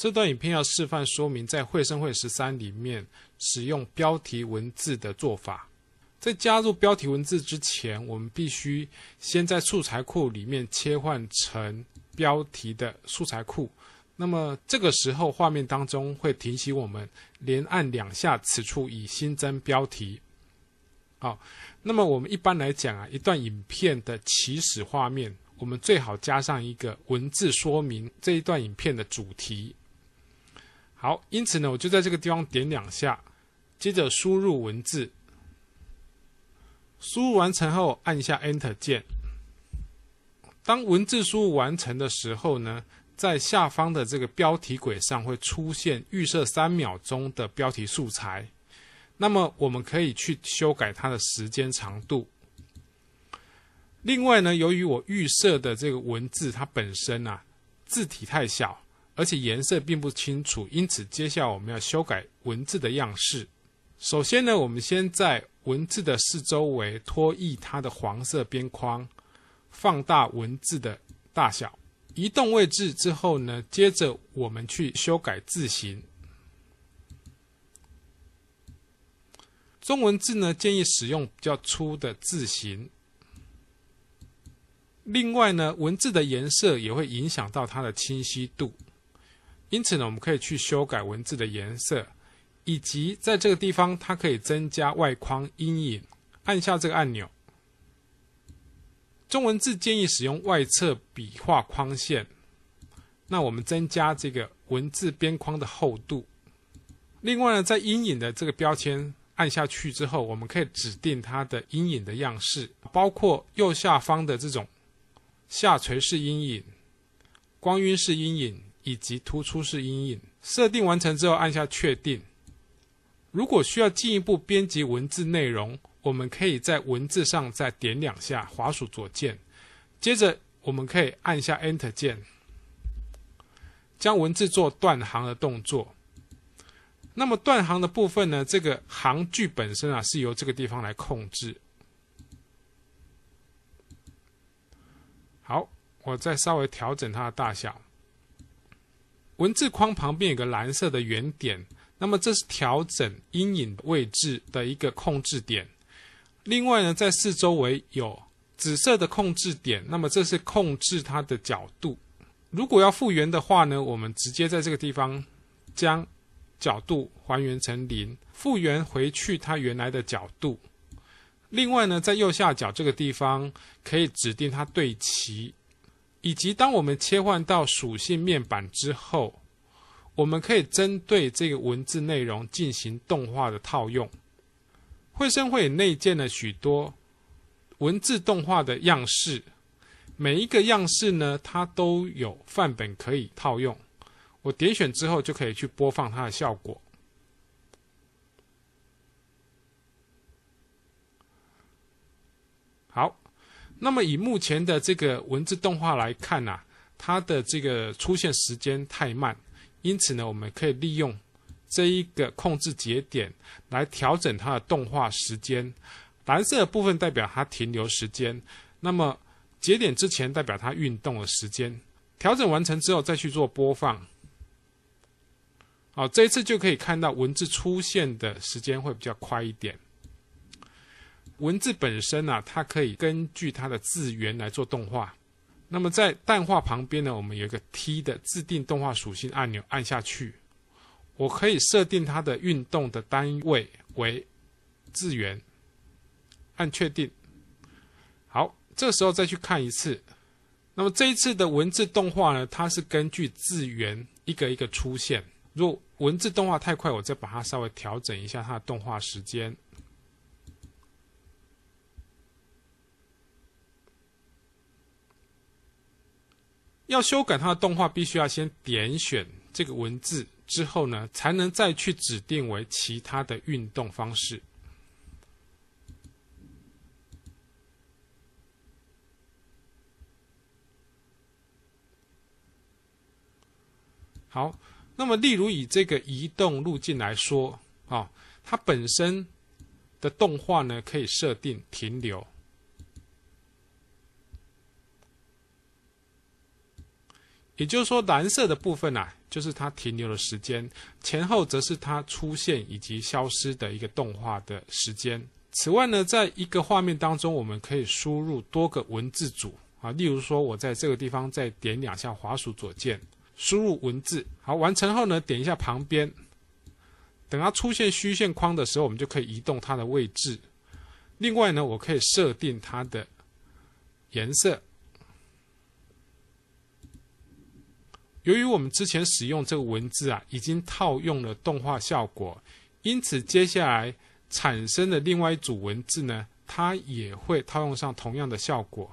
这段影片要示范说明在绘声绘十三里面使用标题文字的做法。在加入标题文字之前，我们必须先在素材库里面切换成标题的素材库。那么这个时候，画面当中会提醒我们连按两下，此处已新增标题。好，那么我们一般来讲啊，一段影片的起始画面，我们最好加上一个文字说明这一段影片的主题。好，因此呢，我就在这个地方点两下，接着输入文字。输入完成后，按一下 Enter 键。当文字输入完成的时候呢，在下方的这个标题轨上会出现预设三秒钟的标题素材。那么我们可以去修改它的时间长度。另外呢，由于我预设的这个文字它本身啊字体太小，而且颜色并不清楚，因此接下来我们要修改文字的样式。首先呢，我们先在文字的四周围拖曳它的黄色边框，放大文字的大小，移动位置之后呢，接着我们去修改字形。中文字呢，建议使用比较粗的字形。另外呢，文字的颜色也会影响到它的清晰度，因此呢，我们可以去修改文字的颜色。以及在这个地方，它可以增加外框阴影。按下这个按钮，中文字建议使用外侧笔画框线。那我们增加这个文字边框的厚度。另外呢，在阴影的这个标签按下去之后，我们可以指定它的阴影的样式，包括右下方的这种下垂式阴影、光晕式阴影以及突出式阴影。设定完成之后，按下确定。如果需要进一步编辑文字内容，我们可以在文字上再点两下滑鼠左键，接着我们可以按下 Enter 键，将文字做断行的动作。那么断行的部分呢？这个行距本身啊是由这个地方来控制。好，我再稍微调整它的大小。文字框旁边有个蓝色的圆点。那么这是调整阴影位置的一个控制点。另外呢，在四周围有紫色的控制点，那么这是控制它的角度。如果要复原的话呢，我们直接在这个地方将角度还原成零，复原回去它原来的角度。另外呢，在右下角这个地方可以指定它对齐，以及当我们切换到属性面板之后。我们可以针对这个文字内容进行动画的套用。绘声绘影内建了许多文字动画的样式，每一个样式呢，它都有范本可以套用。我点选之后就可以去播放它的效果。好，那么以目前的这个文字动画来看呐，它的这个出现时间太慢。因此呢，我们可以利用这一个控制节点来调整它的动画时间。蓝色的部分代表它停留时间，那么节点之前代表它运动的时间。调整完成之后再去做播放。好，这一次就可以看到文字出现的时间会比较快一点。文字本身呢，它可以根据它的字源来做动画。那么在淡化旁边呢，我们有一个 T 的自定动画属性按钮，按下去，我可以设定它的运动的单位为字源，按确定。好，这时候再去看一次。那么这一次的文字动画呢，它是根据字源一个一个出现。如果文字动画太快，我再把它稍微调整一下它的动画时间。要修改它的动画，必须要先点选这个文字，之后呢，才能再去指定为其他的运动方式。好，那么例如以这个移动路径来说，啊，它本身的动画呢，可以设定停留。也就是说，蓝色的部分啊，就是它停留的时间，前后则是它出现以及消失的一个动画的时间。此外呢，在一个画面当中，我们可以输入多个文字组啊，例如说，我在这个地方再点两下滑鼠左键，输入文字，好，完成后呢，点一下旁边，等它出现虚线框的时候，我们就可以移动它的位置。另外呢，我可以设定它的颜色。由于我们之前使用这个文字啊，已经套用了动画效果，因此接下来。产生的另外一组文字呢，它也会套用上同样的效果。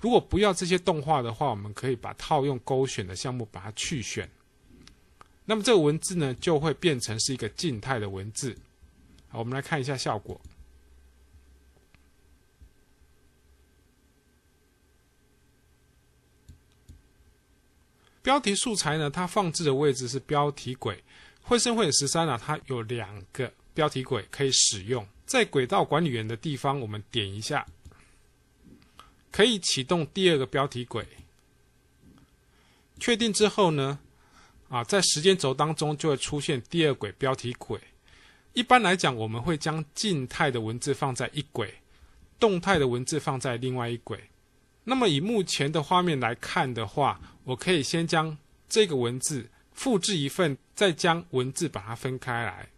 如果不要这些动画的话，我们可以把套用勾选的项目把它去选。那么这个文字呢，就会变成是一个静态的文字。好，我们来看一下效果。标题素材呢，它放置的位置是标题轨。绘声绘影十三啊，它有两个。标题轨可以使用，在轨道管理员的地方，我们点一下，可以启动第二个标题轨。确定之后呢，啊，在时间轴当中就会出现第二轨标题轨。一般来讲，我们会将静态的文字放在一轨，动态的文字放在另外一轨。那么以目前的画面来看的话，我可以先将这个文字复制一份，再将文字把它分开来。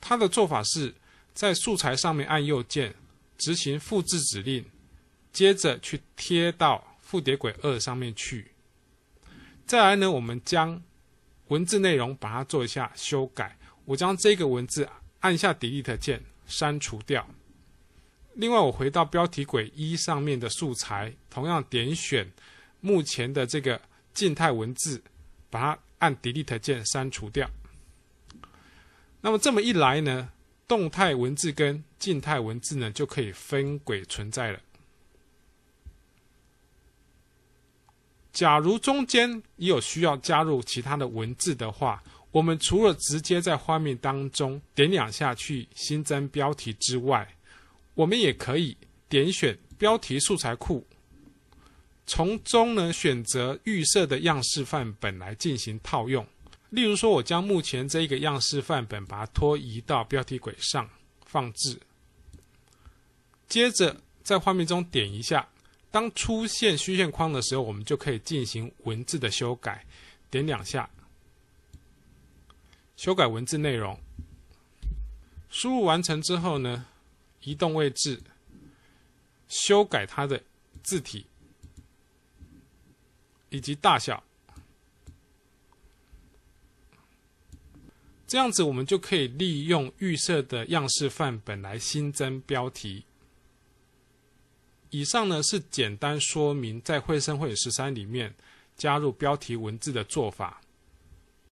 它的做法是在素材上面按右键执行复制指令，接着去贴到复叠轨二上面去。再来呢，我们将文字内容把它做一下修改。我将这个文字按下 Delete 键删除掉。另外，我回到标题轨一上面的素材，同样点选目前的这个静态文字，把它按 Delete 键删除掉。那么这么一来呢，动态文字跟静态文字呢就可以分轨存在了。假如中间也有需要加入其他的文字的话，我们除了直接在画面当中点两下去新增标题之外，我们也可以点选标题素材库，从中呢选择预设的样式范本来进行套用。例如说，我将目前这一个样式范本，把它拖移到标题轨上放置。接着在画面中点一下，当出现虚线框的时候，我们就可以进行文字的修改。点两下，修改文字内容。输入完成之后呢，移动位置，修改它的字体以及大小。这样子，我们就可以利用预设的样式范本来新增标题。以上呢是简单说明在绘声绘十三里面加入标题文字的做法。